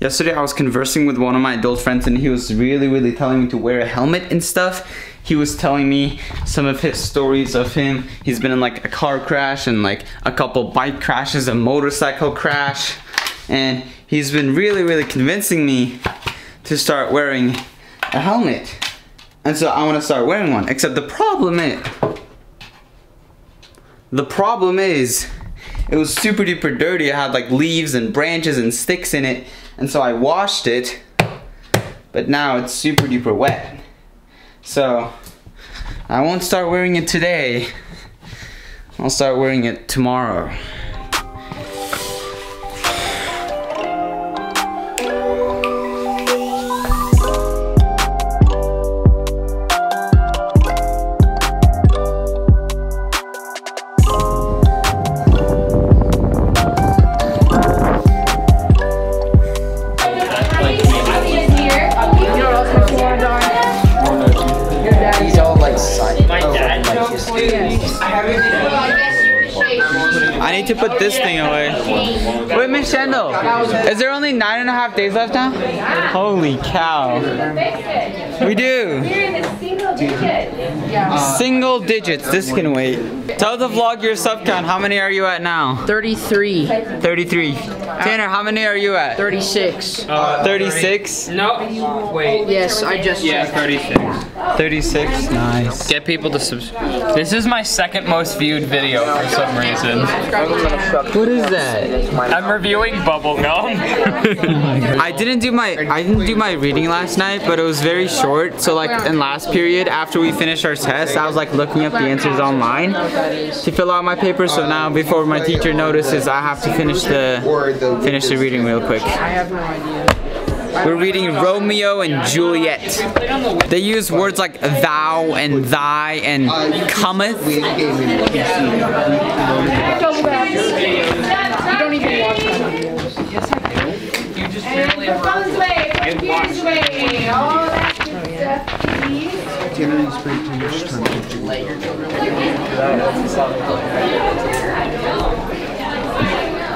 Yesterday I was conversing with one of my adult friends and he was really, really telling me to wear a helmet and stuff. He was telling me some of his stories of him. He's been in like a car crash and like a couple bike crashes, a motorcycle crash. And he's been really, really convincing me to start wearing a helmet. And so I want to start wearing one. Except the problem is, the problem is, it was super duper dirty. It had like leaves and branches and sticks in it. And so I washed it, but now it's super duper wet. So I won't start wearing it today. I'll start wearing it tomorrow. To put this thing away. Wait, Miss Shendel, is there only nine and a half days left now? Holy cow. We do. Single digits, this can wait. Tell the vlog your sub count. How many are you at now? 33, 33. Uh, Tanner, how many are you at? 36. Uh, 36? No, wait. Yes, I just Yeah, 36. 36, nice. Get people to subscribe. This is my second most viewed video for some reason. What is that? I'm reviewing bubblegum. I didn't do my I didn't do my reading last night, but it was very short. So like in last period, after we finished our test, I was like looking up the answers online to fill out my paper. So now before my teacher notices, I have to finish the finish the reading real quick. I have no idea. We're reading Romeo and Juliet. They use words like thou and thy and cometh. You my videos.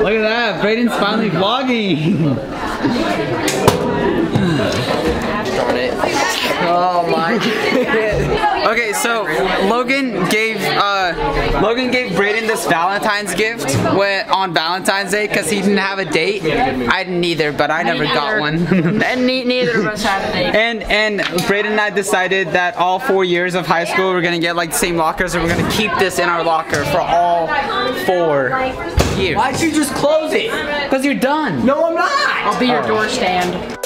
Look at that, Brayden's finally vlogging. Oh my. Okay, so Logan gave uh, Logan gave Brayden this Valentine's gift when, on Valentine's Day because he didn't have a date. I didn't either, but I never got one. and ne- neither of us had a date. and and Brayden and I decided that all four years of high school we're gonna get like the same lockers and we're gonna keep this in our locker for all four years. Why'd you just close it? Because you're done. No, I'm not. I'll be your oh. door stand.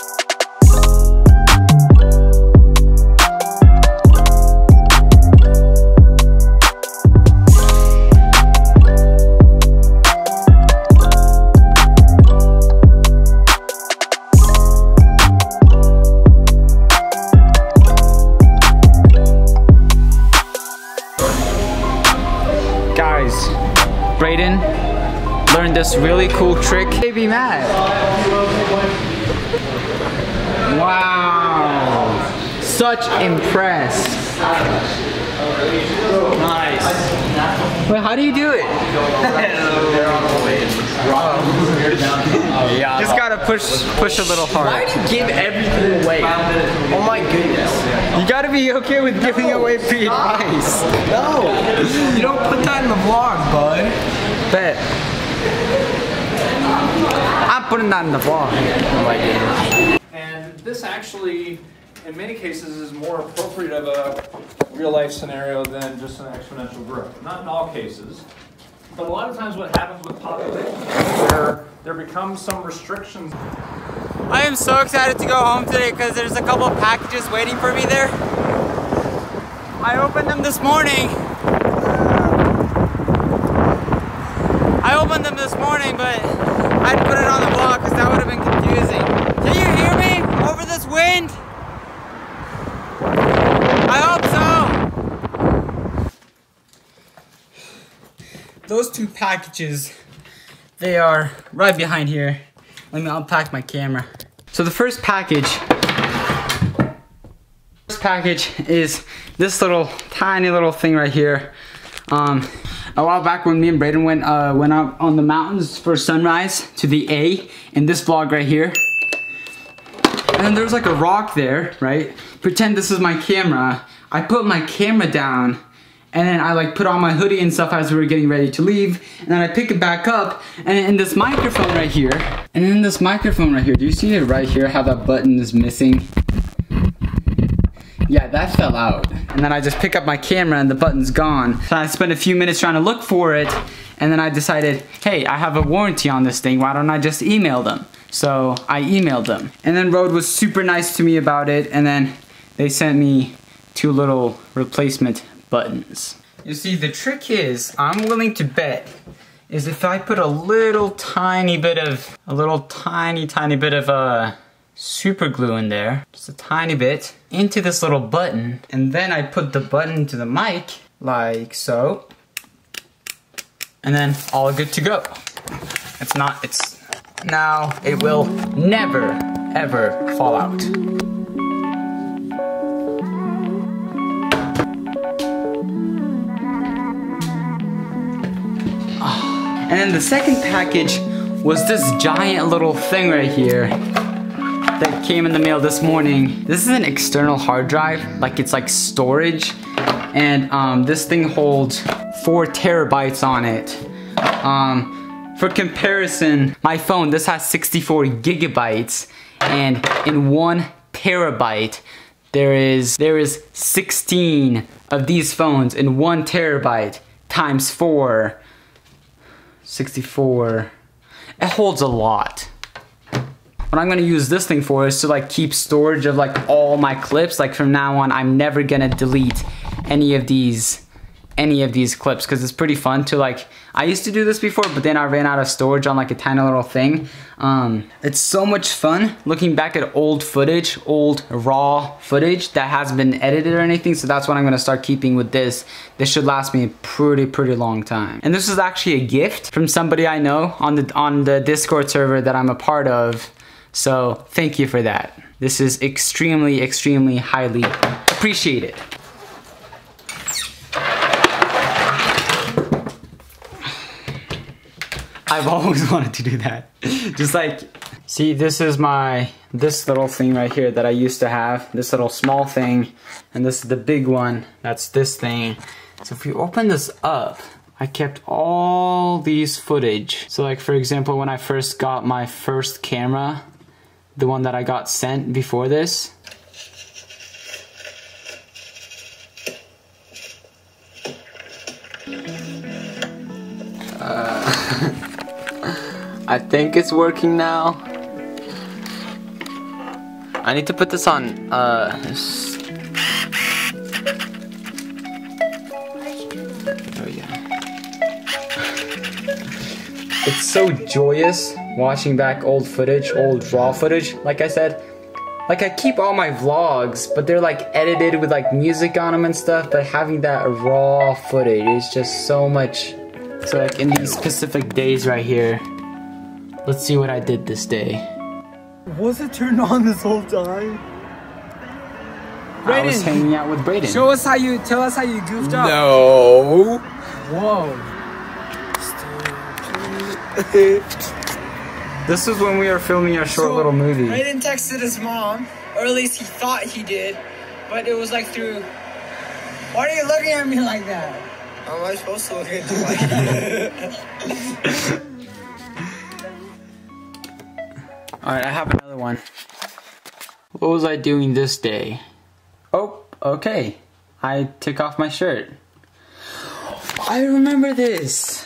Guys, Brayden learned this really cool trick. Baby Matt. Wow. Such impressed. Nice. Wait, how do you do it? yeah. Just gotta push push a little hard. Why do you give everything away? Oh my goodness. You gotta be okay with giving away free advice. No. You don't put that in the vlog, bud. Bet. I'm putting that in the vlog. Oh my goodness. And this actually, in many cases, is more appropriate of a real life scenario than just an exponential growth. Not in all cases, but a lot of times what happens with population where there becomes some restrictions. I am so excited to go home today because there's a couple of packages waiting for me there. I opened them this morning. I opened them this morning, but I'd put it on the vlog because that would have been confusing. Can you hear me over this wind? I hope so. Those two packages, they are right behind here. Let me unpack my camera. So the first package, first package is this little tiny little thing right here. Um, a while back when me and Brayden went uh, went up on the mountains for sunrise to the A in this vlog right here. And there's like a rock there, right? Pretend this is my camera. I put my camera down and then I like put on my hoodie and stuff as we were getting ready to leave. And then I pick it back up and in this microphone right here, and in this microphone right here, do you see it right here how that button is missing? Yeah, that fell out. And then I just pick up my camera and the button's gone. So I spent a few minutes trying to look for it and then I decided, hey, I have a warranty on this thing, why don't I just email them? So I emailed them. And then Rode was super nice to me about it and then they sent me two little replacement buttons. You see, the trick is, I'm willing to bet, is if I put a little tiny bit of, a little tiny, tiny bit of uh, super glue in there, just a tiny bit, into this little button, and then I put the button to the mic, like so, and then all good to go. It's not, it's, now it will never, ever fall out. Ah, and then the second package was this giant little thing right here that came in the mail this morning. This is an external hard drive, like it's like storage. And um, this thing holds four terabytes on it. Um, for comparison, my phone, this has 64 gigabytes and in one terabyte, there is, there is 16 of these phones in one terabyte times four 64. It holds a lot. What I'm gonna use this thing for is to like keep storage of like all my clips. Like from now on, I'm never gonna delete any of these any of these clips because it's pretty fun to like I used to do this before but then I ran out of storage on like a tiny little thing. Um, it's so much fun looking back at old footage old raw footage that hasn't been edited or anything. So that's what I'm gonna start keeping with this. This should last me a pretty pretty long time. And this is actually a gift from somebody I know on the on the discord server that I'm a part of so thank you for that this is extremely extremely highly appreciated I've always wanted to do that. Just like, see, this is my, this little thing right here that I used to have. This little small thing. And this is the big one. That's this thing. So if you open this up, I kept all these footage. So like, for example, when I first got my first camera, the one that I got sent before this, Uh, I think it's working now. I need to put this on, uh... Oh yeah. It's so joyous watching back old footage, old raw footage, like I said. Like I keep all my vlogs, but they're like edited with like music on them and stuff, but having that raw footage is just so much. So like in these specific days right here, Let's see what I did this day. Was it turned on this whole time? I was hanging out with Brayden. Show us how you, tell us how you goofed up. No. Whoa. This is when we were filming our short little movie. Brayden texted his mom, or at least he thought he did, but it was like through. Why are you looking at me like that? How am I supposed to look at you like that? Alright, I have another one. What was I doing this day? Oh, okay. I took off my shirt. I remember this.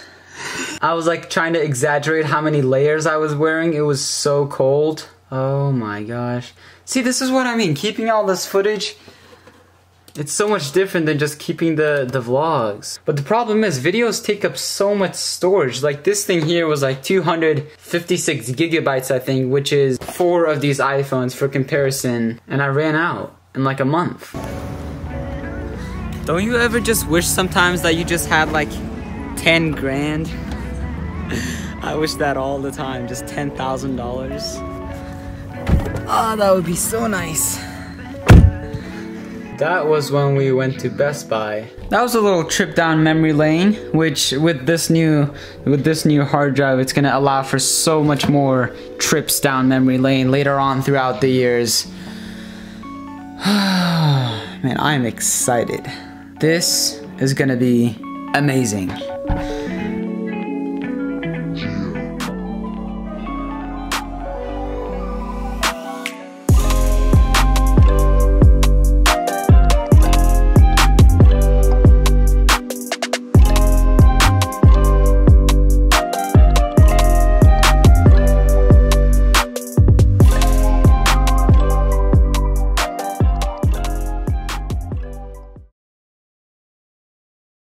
I was like trying to exaggerate how many layers I was wearing. It was so cold. Oh my gosh. See, this is what I mean. Keeping all this footage, it's so much different than just keeping the, the vlogs. But the problem is, videos take up so much storage. Like this thing here was like 256 gigabytes, I think, which is four of these iPhones for comparison. And I ran out in like a month. Don't you ever just wish sometimes that you just had like 10 grand? I wish that all the time, just $10,000. Ah, that would be so nice. that was when we went to Best Buy. That was a little trip down memory lane, which with this new with this new hard drive, it's gonna allow for so much more trips down memory lane later on throughout the years. Man, I'm excited. This is gonna be amazing.